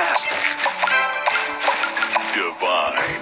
Fantastic. Divine.